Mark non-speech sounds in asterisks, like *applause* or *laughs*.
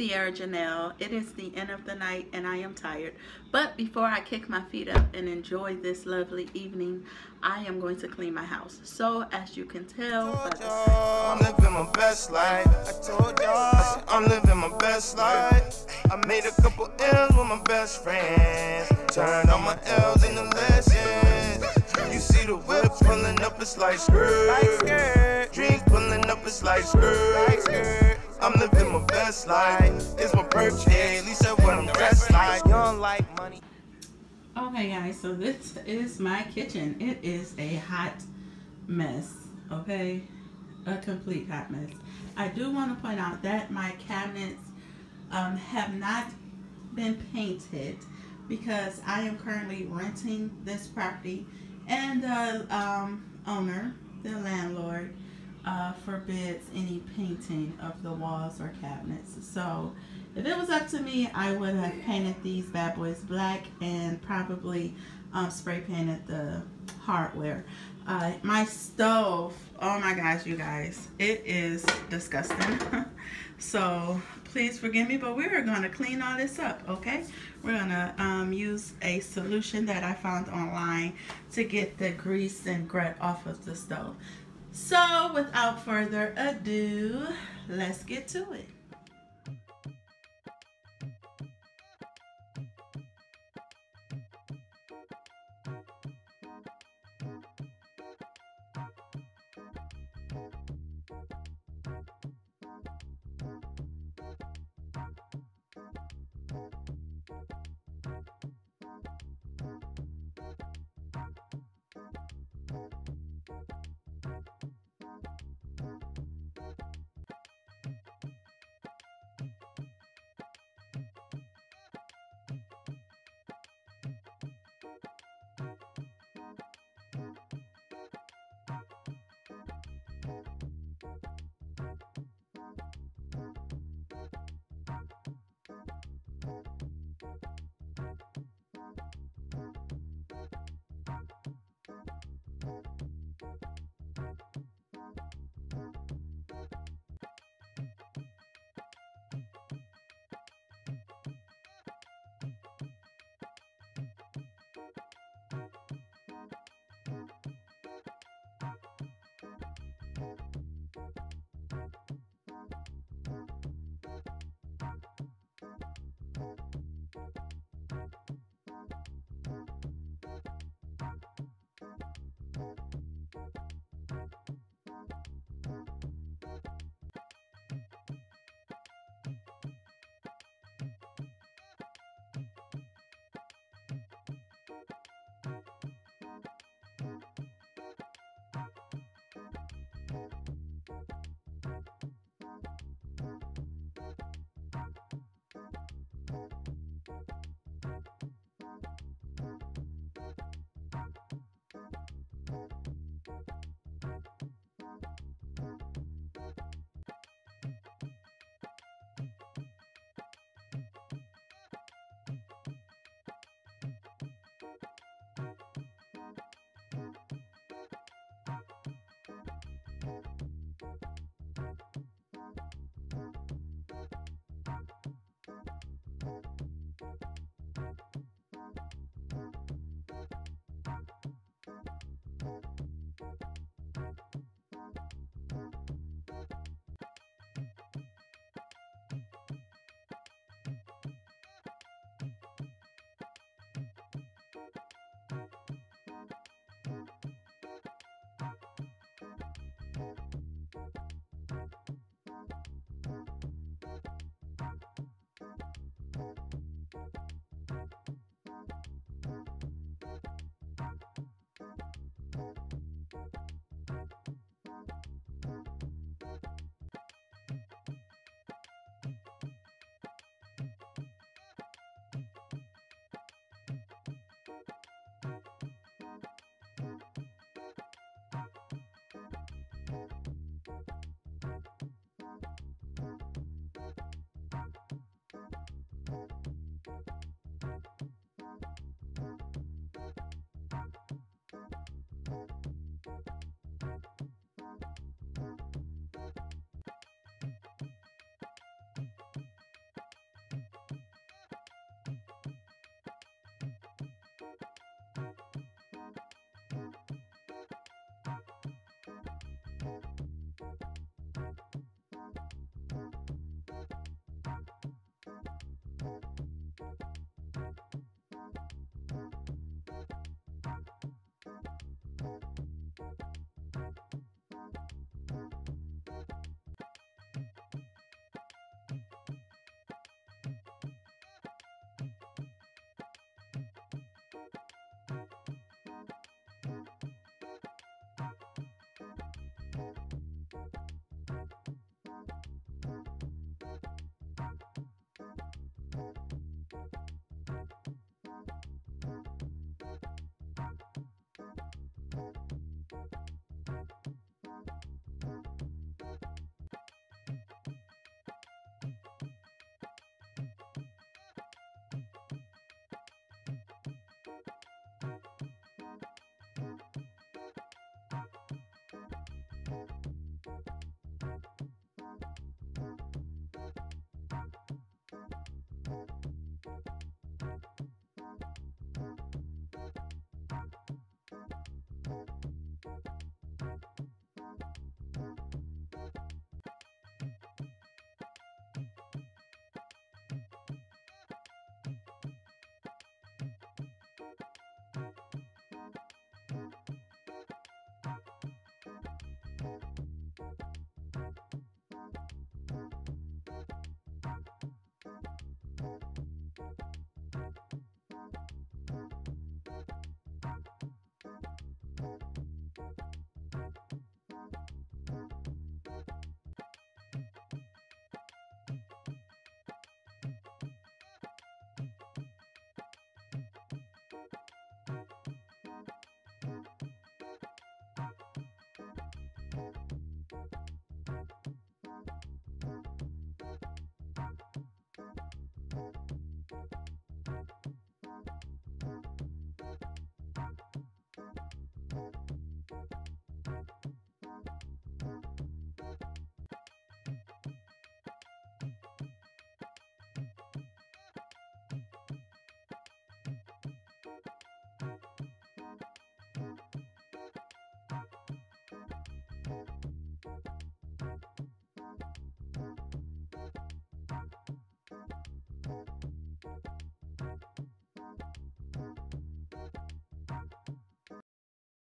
Cierra Janell. It is the end of the night and I am tired. But before I kick my feet up and enjoy this lovely evening, I am going to clean my house. So as you can tell, I'm living my best life. I told y'all I'm living my best life. I made a couple L's with my best friends. Turned all my L's into lessons. You see the whip pulling up, it's like skirt. Dreams pulling up, it's like skirt. I'm living my best life. It's my birthday, at least that's what I'm dressed like. You don't like money. Okay guys, so this is my kitchen. It is a hot mess, okay? A complete hot mess. I do want to point out that my cabinets um, have not been painted because I am currently renting this property and the um, owner, the landlord, uh, forbids any painting of the walls or cabinets. So if it was up to me, I would have painted these bad boys black and probably um, spray painted the hardware. Uh, my stove, oh my gosh, you guys, it is disgusting. *laughs* so please forgive me, but we're going to clean all this up, okay? We're going to um, use a solution that I found online to get the grease and grit off of the stove. So without further ado, let's get to it.